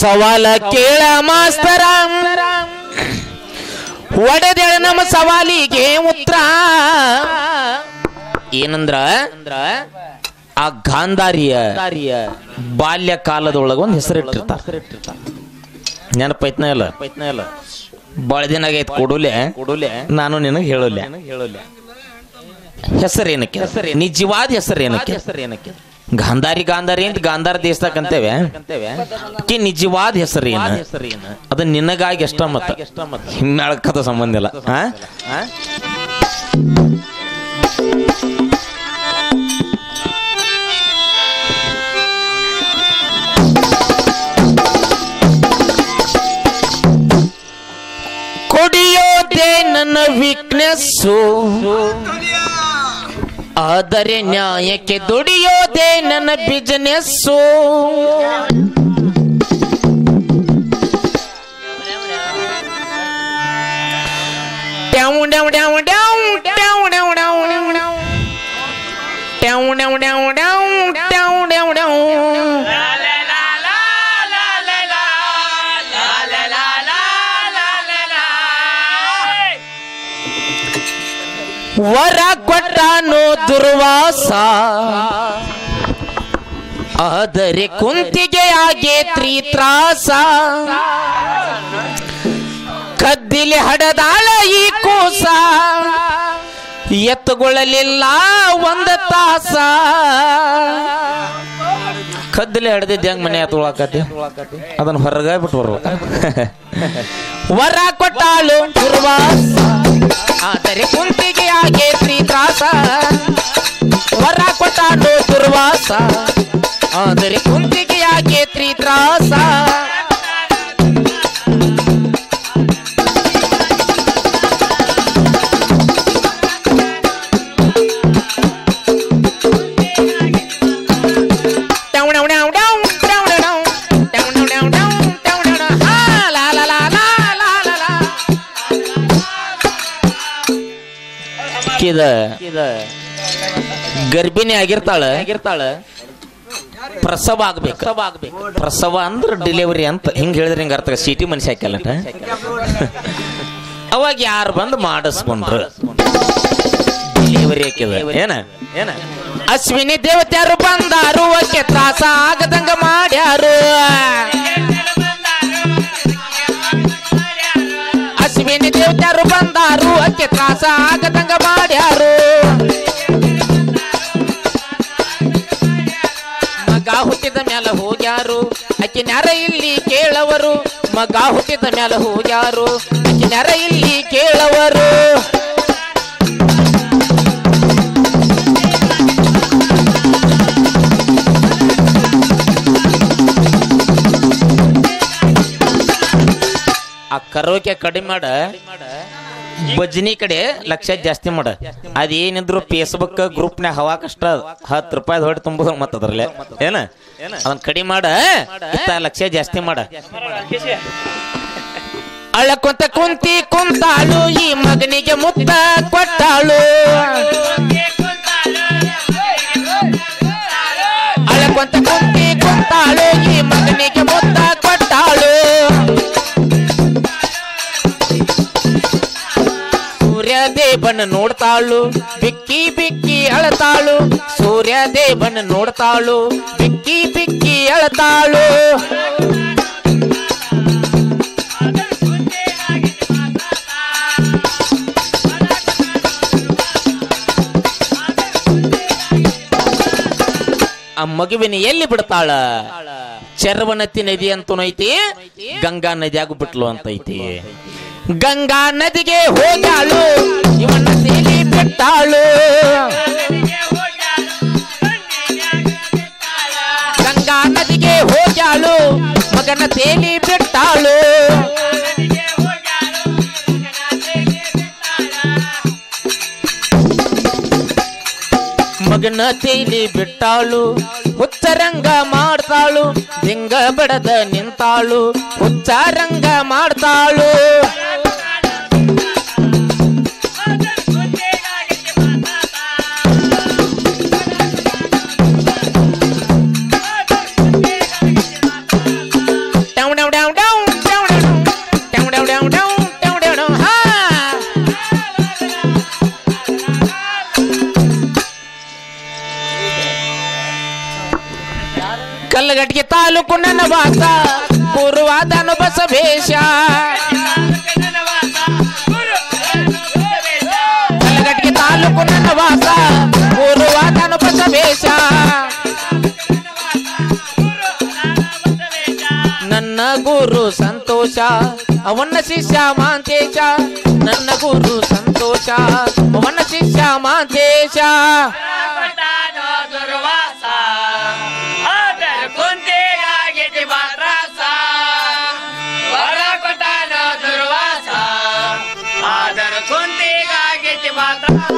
ಸವಾಲ ಕೇಳ ಮಾಸ್ತರ. ಒಡೆದ ನಮ್ಮ ಸವಾಲಿಗೆ ಉತ್ತರ. ಏನಂದ್ರ ಆ ಗಾಂಧಾರಿಯ ಬಾಲ್ಯ ಕಾಲದೊಳಗ ಒಂದು ಹೆಸರಿಟ್ಟಿರ್ತಾರ ನೆನಪೈತ್ನ ಇಲ್ಲ? ಇಲ್ಲ ಬಾಳ ದಿನ ಆಗೈತ್ ಕೊಡುಲೆ. ಕೊಡುಲೆ ನಾನು ನಿನಗೆ ಹೇಳುಲೆ. ಹೇಳುಲೆ ಹೆಸರೇನಕ್ಕೆ? ಹೆಸರೇ ನಿಜವಾದ ಹೆಸರೇನಕ್ಕೆ ಹೆಸರೇನಕ್ಕೆ? ಗಾಂಧಾರಿ ಗಾಂಧಾರಿ ಅಂತ ಗಾಂಧಾರ ದೇಶದಾಗ ಅಂತೇವೆ. ಕಿ ನಿಜವಾದ ಹೆಸರೇನು ಏನು? ಅದು ನಿನಗಾಗಿ ಎಷ್ಟ ಮತ್ತ ಹಿಮ್ಮೆಳಕದ ಸಂಬಂಧ ಇಲ್ಲ? ಕುಡಿಯೋದೇ ನನ್ನ ವೀಕ್ನೆಸ್ಸು ಆದರೆ ನ್ಯಾಯಕ್ಕೆ ದುಡಿಯೋದೇ ನನ್ನ business ಟ್ಯಾವ್ Dove Dove Dove ಟ್ಯಾವ್ Dove Dove ಟ್ಯಾವ್ Dove ವರ ಕೊಟ್ಟನು ದುರ್ವಾಸ. ಆದರೆ ಕುಂತಿಗೆ ಆಗಿ ತ್ರಾಸ. ಕದ್ದಿಲಿ ಹಡದಾಳ ಈ ಕೂಸ. ಎತ್ತುಗೊಳ್ಳಲಿಲ್ಲ ಒಂದು ತಾಸ. ಕದ್ದಿಲಿ ಹಡ್ದಿದ್ದ ಹೆಂಗ್ ಮನೆ ಎತ್ತುಳಕತಿ ಅದನ್ನ ಹೊರಗ ಬಿಟ್ಟು ಬರ್ಬೇಕು. ವರ ಕೊಟ್ಟಾಳು ಆದರೆ ಕುಂತಿಗೆ ಆಗೆ ತ್ರಾಸ ವರ ಕೊಟ್ಟಾಳು ದುರ್ವಾಸ ಆದರೆ ಕುಂತಿಗೆ ಆಗೆ ತ್ರಾಸ ಇದ ಗರ್ಭಿಣಿ ಆಗಿರ್ತಾಳ. ಆಗಿರ್ತಾಳ ಪ್ರಸವ ಆಗ್ಬೇಕು. ಪ್ರಸವ ಆಗ್ಬೇಕು ಅಂದ್ರ ಡೆಲಿವರಿ ಅಂತ. ಹಿಂಗ್ ಹೇಳಿದ್ರೆ ಹಿಂಗ ಅರ್ಥ ಸಿಟಿ ಮನುಷ್ಯ ಹಾಕಲ್ಲ ಅವಾಗ ಯಾರು ಬಂದು ಮಾಡಿಸ್ಕೊಂಡ್ರು? ಡೆಲಿವರಿ ಹಾಕಿದ. ಏನ? ಏನ ಅಶ್ವಿನಿ ದೇವತ್ಯಾರು ಬಂದಾರು ಅಕ್ಕೆ ತ್ರಾಸ ಆಗದಂಗ ಮಾಡ್ಯಾರು. ಅಶ್ವಿನಿ ದೇವತ್ಯಾರು ಬಂದಾರು ಅಕ್ಕೆ ತ್ರಾಸ ಆಗದಂಗ ಮಾಡ್ಯಾರು. ಮಗ ಹುಟ್ಟಿದ ಮ್ಯಾಲ ಹೋಗ್ಯಾರು. ಅಕ್ಕಿ ನೆರ ಇಲ್ಲಿ ಕೇಳವರು. ಮಗ ಹುಟ್ಟಿದ ಮ್ಯಾಲ ಹೋಗ್ಯಾರು. ಅಕ್ಕಿ ನೆರ ಇಲ್ಲಿ ಕೇಳವರು. ಆ ಕರೋಕೆ ಕಡಿಮೆ ಮಾಡ. ಭಜನಿ ಕಡೆ ಲಕ್ಷ ಜಾಸ್ತಿ ಮಾಡ. ಅದೇನಿದ್ರು ಫೇಸ್ಬುಕ್ ಗ್ರೂಪ್ನ್ಯಾಗ ಹವಾ ಕಷ್ಟ ಹತ್ತು ರೂಪಾಯಿ ಹೊಡೆ ತುಂಬೋದು ಮತ್ತ ಅದ್ರಲ್ಲೇ. ಏನ? ಅದನ್ನ ಕಡಿಮೆ ಮಾಡ. ಇತ್ತ ಲಕ್ಷ ಜಾಸ್ತಿ ಮಾಡ. ಅಳಕೊಂತ ಕುಂತಿ ಕುಂತಾಳು, ಈ ಮಗನಿಗೆ ಮುತ್ತ ಕೊಟ್ಟಾಳು. ದೇವನ ನೋಡ್ತಾಳು. ಬಿಕ್ಕಿ ಬಿಕ್ಕಿ ಅಳತಾಳು. ಸೂರ್ಯ ದೇವನ ನೋಡ್ತಾಳು. ಬಿಕ್ಕಿ ಬಿಕ್ಕಿ ಅಳತಾಳು. ಆ ಮಗುವಿನ ಎಲ್ಲಿ ಬಿಡ್ತಾಳ? ಚರ್ವನತಿ ನದಿ ಅಂತೂ ಐತಿ, ಗಂಗಾ ನದಿಯಾಗ ಬಿಟ್ಲು ಅಂತ ಐತಿ ಗಂಗಾ ನದಿಗೆ ಹೋಗ್ಯಾಳು ಇವನ್ನ ಸೀಲಿ ಬಿಟ್ಟಾಳು ಗಂಗಾ ನದಿಗೆ ಹೋಗ್ಯಾಳು, ಮಗನ ತೇಲಿ ಬಿಟ್ಟಾಳು. ಮಗನ ತೇಲಿ ಬಿಟ್ಟಾಳು, ಹುಚ್ಚರಂಗ ಮಾಡ್ತಾಳು, ಲಿಂಗ ಬಡದ ನಿಂತಾಳು, ಹುಚ್ಚರಂಗ ಮಾಡ್ತಾಳು. ಕಲ್ಲಗಟ್ಟಿಗೆ ತಾಲೂಕು ನನ್ನ ವಾಸ ಪೂರ್ವಾದನು ಬಸವೇಶ ಕಲ್ಲಗಟ್ಟಿಗೆ ತಾಲೂಕು ನನ್ನ ವಾಸ ಪೂರ್ವಾದನು ಬಸವೇಶ ನನ್ನ ಗುರು ಸಂತೋಷ ಅವನ ಶಿಷ್ಯ ಮಾಂತೇಶ ನನ್ನ ಗುರು ಸಂತೋಷ ಅವನ ಶಿಷ್ಯ ಮಾಂತೇಶ Bye.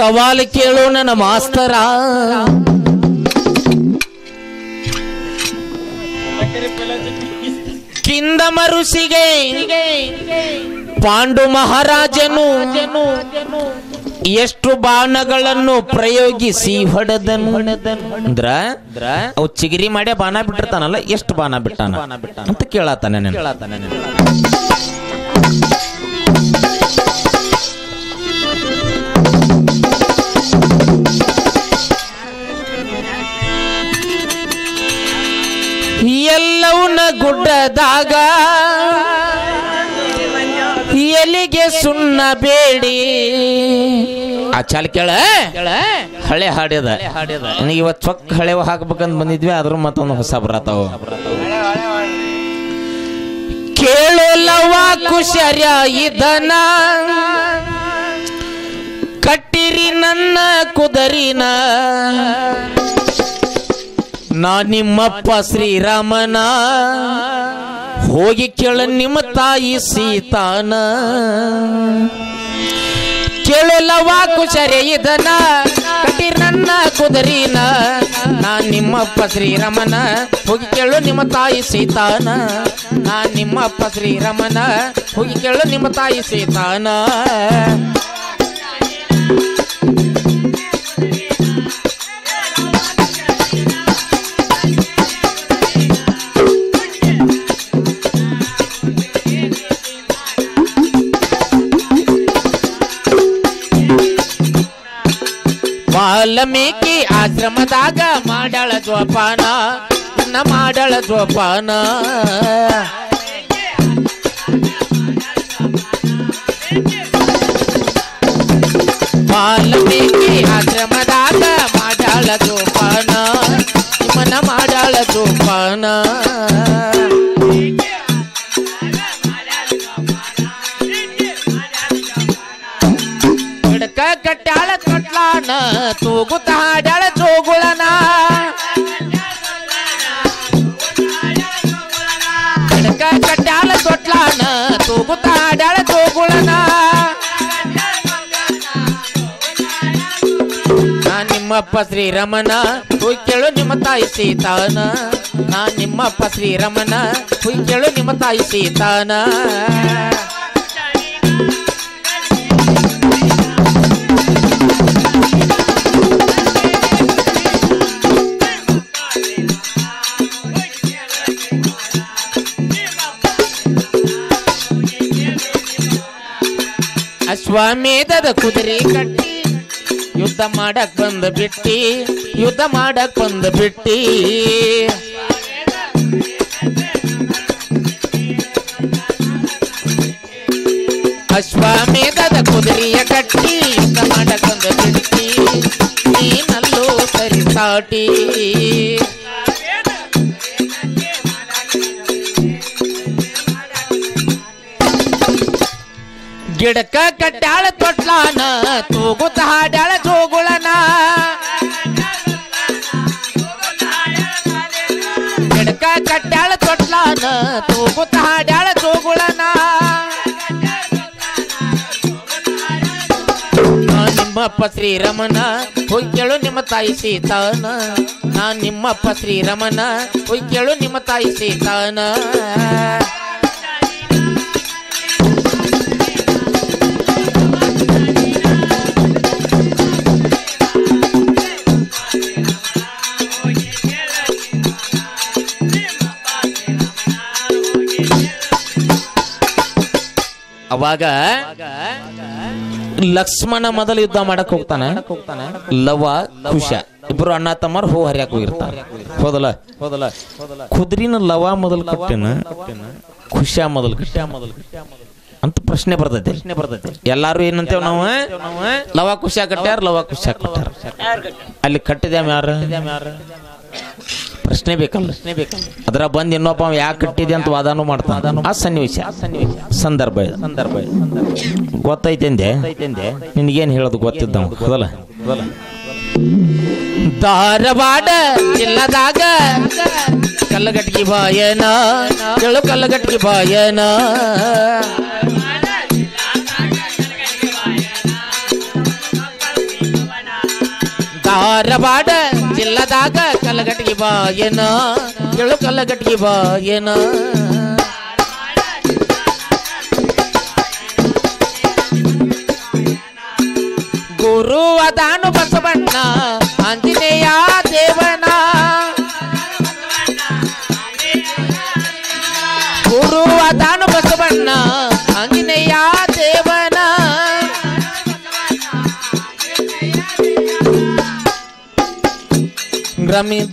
ಸವಾಲು ಕೇಳೋಣ ನನ್ನ ಮಾಸ್ತರ. ಕಿಂದ ಮರುಸಿಗೆ ಪಾಂಡು ಮಹಾರಾಜನು ಎಷ್ಟು ಬಾಣಗಳನ್ನು ಪ್ರಯೋಗಿಸಿ ಹೊಡೆದನು. ಅಂದ್ರ, ಅವು ಚಿಗಿರಿ ಮಾಡಿ ಬಾಣ ಬಿಟ್ಟಿರ್ತಾನಲ್ಲ, ಎಷ್ಟು ಬಾಣ ಬಿಟ್ಟಾನ? ಅಂತ ಕೇಳತ್ತಾನೆ ಕೇಳತ್ತಾನೆ ಎಲ್ಲವನ್ನ ಗುಡ್ಡದಾಗ. ಎಲಿಗೆ ಸುಣ್ಣ ಬೇಡಿ. ಆ ಚಾಲ ಕೇಳ. ಹಳೆ ಹಾಡ್ಯದ. ನನಗೆ ಇವತ್ತು ಚೊಕ್ಕ ಹಳೆ ಹಾಕ್ಬೇಕಂತ ಬಂದಿದ್ವಿ ಆದ್ರೂ ಮತ್ತೊಂದು ಹೊಸ ಬರತಾವ. ಕೇಳಲವ ಕುಶರ್ಯ ಇದನ. ಕಟ್ಟಿರಿ ನನ್ನ ಕುದರಿನ. ನಾ ನಿಮ್ಮಪ್ಪ ಶ್ರೀರಾಮನ. ಹೋಗಿ ಕೇಳ ನಿಮ್ಮ ತಾಯಿ ಸೀತಾನ. ಕೇಳಲವ ಕುಶರೆ ಇದನ. ಕಟಿ ನನ್ನ ಕುದರಿನ. ನಾ ನಿಮ್ಮಪ್ಪ ಶ್ರೀರಾಮನ. ಹೋಗಿ ಕೇಳು ನಿಮ್ಮ ತಾಯಿ ಸೀತಾನ. ನಾ ನಿಮ್ಮಪ್ಪ ಶ್ರೀರಾಮನ. ಹೋಗಿ ಕೇಳು ನಿಮ್ಮ ತಾಯಿ ಸೀತಾನ. ವಾಲ್ಮೀಕಿ ಆಶ್ರಮದಾಗ ಮಾಡಳ ಜೋಪಾನ ಇನ್ನ ಮಾಡಳ ಜೋಪಾನ ವಾಲ್ಮೀಕಿ ಆಶ್ರಮದಾಗ ಮಾಡಳ ಜೋಪಾನ ನಿಮ್ಮನ ಮಾಡಳ ಜೋಪಾನ ತೊಟ್ಲಾನ ತೂಗುತ್ತ ಹಾಡ್ಯಾಳ ಜೋಗುಳನ. ಕಡಕ ಕಟ್ಟಾಳ ತೊಟ್ಲಾನ ತೂಗುತ್ತ ಹಾಡ್ಯಾಳ ಜೋಗುಳನ. ನಿಮ್ಮಪ್ಪ ಶ್ರೀರಮಣ ಕೇಳು ನಿಮ್ಮ ತಾಯಿ ಸೀತಾನ. ನಾ ನಿಮ್ಮಪ್ಪ ಶ್ರೀರಮಣ ಕೇಳು ನಿಮ್ಮ ತಾಯಿ ಸೀತಾನ. ಅಶ್ವಮೇಧದ ಕುದುರೆ ಕಟ್ಟಿ, ಯುದ್ಧ ಮಾಡಕ್ ಬಂದ ಬಿಟ್ಟಿ, ಯುದ್ಧ ಮಾಡಕ್ ಬಂದ ಬಿಟ್ಟಿ. ಅಶ್ವಾಮೇಧದ ಕುದುರೆಯ ಕಟ್ಟಿ, ಯುದ್ಧ ಮಾಡಕ್ ಬಂದ ಬಿಟ್ಟಿ. ನೀನಲ್ಲೂ ಸರಿ ಸಾಟಿ. ಗಿಡಕ ಕಟ್ಟಾಳ ತೊಟ್ಲಾನ ತೂಗುತ್ತ ಹಾಡ್ಯಾಳ ಜೋಗುಳನ. ಗಿಡಕ ಕಟ್ಟಾಳ ತೊಟ್ಲಾನ ತೂಗುತ್ತ ಹಾಡ್ಯಾಳ ಜೋಗುಳನ. ನಿಮ್ಮಪ್ಪ ಶ್ರೀರಮಣ ಹೋಗಿ ಕೇಳು ನಿಮ್ಮ ತಾಯಿ ಸೀತಾನ. ನಾ ನಿಮ್ಮಪ್ಪ ಶ್ರೀರಮಣ ಹೋಗಿ ಕೇಳು ನಿಮ್ಮ ತಾಯಿ ಸೀತಾನ. ಅವಾಗ ಲಕ್ಷ್ಮಣ ಮೊದಲು ಯುದ್ಧ ಮಾಡಕ್ ಹೋಗ್ತಾನೆ. ಲವ ಕುಶ. ಇಬ್ರು ಅಣ್ಣ ತಮ್ಮರು ಹೂ ಹರಿಯಾಕ ಹೋಗಿರ್ತಾರೆ. ಹೋದಲ ಹೋದಲ ಕುದ್ರಿನ ಲವ ಮೊದಲು ಕಟ್ಟಿನ? ಖುಷ ಮೊದಲು ಕಟ್ಟ ಮೊದಲು ಅಂತ ಪ್ರಶ್ನೆ ಬರ್ತೈತಿ ಪ್ರಶ್ನೆ ಬರ್ತೈತಿ ಎಲ್ಲಾರು ಏನಂತೇವ್ ನಾವು? ಲವ ಕುಶ ಕಟ್ಟ್ಯಾರ, ಲವ ಕುಶ ಕಟ್ಟ್ಯಾರ. ಅಲ್ಲಿ ಕಟ್ಟಿದ್ಯಾಮ ಯಾರು? ಪ್ರಶ್ನೆ ಬೇಕಲ್ಲ. ಪ್ರಶ್ನೆ ಬೇಕಲ್ಲ ಅದರ ಬಂದು ಇನ್ನೊಬ್ಬ ಯಾಕೆ ಕಟ್ಟಿದೆ ಅಂತ ವಾದಾನು ಮಾಡ್ತಾನೆ. ಆ ಸನ್ನಿವೇಶ. ಸಂದರ್ಭ ಇದು. ಸಂದರ್ಭ. ಗೊತ್ತೈತೆಂದೆ ನಿನಗೇನು ಹೇಳೋದು ಗೊತ್ತಿದ್ದ ಹೌದಲ್ಲ? ಧಾರವಾಡ ಜಿಲ್ಲದಾಗ ಕಲ್ಲಗಟ್ಟಿಗೆ ಬಾಯನ ಕೇಳು ಕಲ್ಲಗಟ್ಟಿ ಬಾಯನ. ಧಾರವಾಡ ಜಿಲ್ಲದಾಗ ಕಲ್ಲಗಟ್ಟಿಗೆ ಬಾಯನ ಕೆಳು ಕಲ್ಲಗಟ್ಟಿಗೆ ಏನ? ಗುರು ಅದಾನು ಬಸವಣ್ಣ ಆಂಜನೇಯ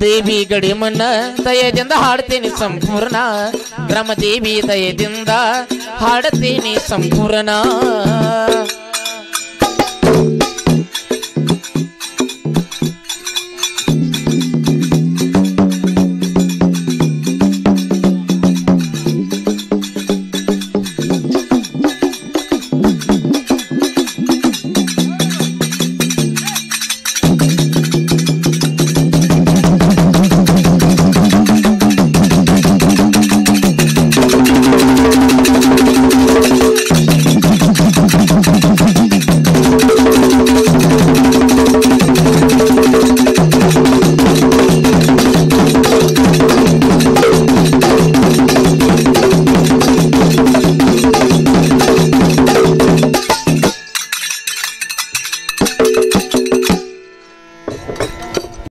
ದೇವಿ ಗಡಿಮಣ್ಣ ದಯದಿಂದ ಹಾಡ್ತೀನಿ ಸಂಪೂರ್ಣ. ಗ್ರಾಮ ದೇವಿ ದಯದಿಂದ ಹಾಡ್ತೀನಿ ಸಂಪೂರ್ಣ.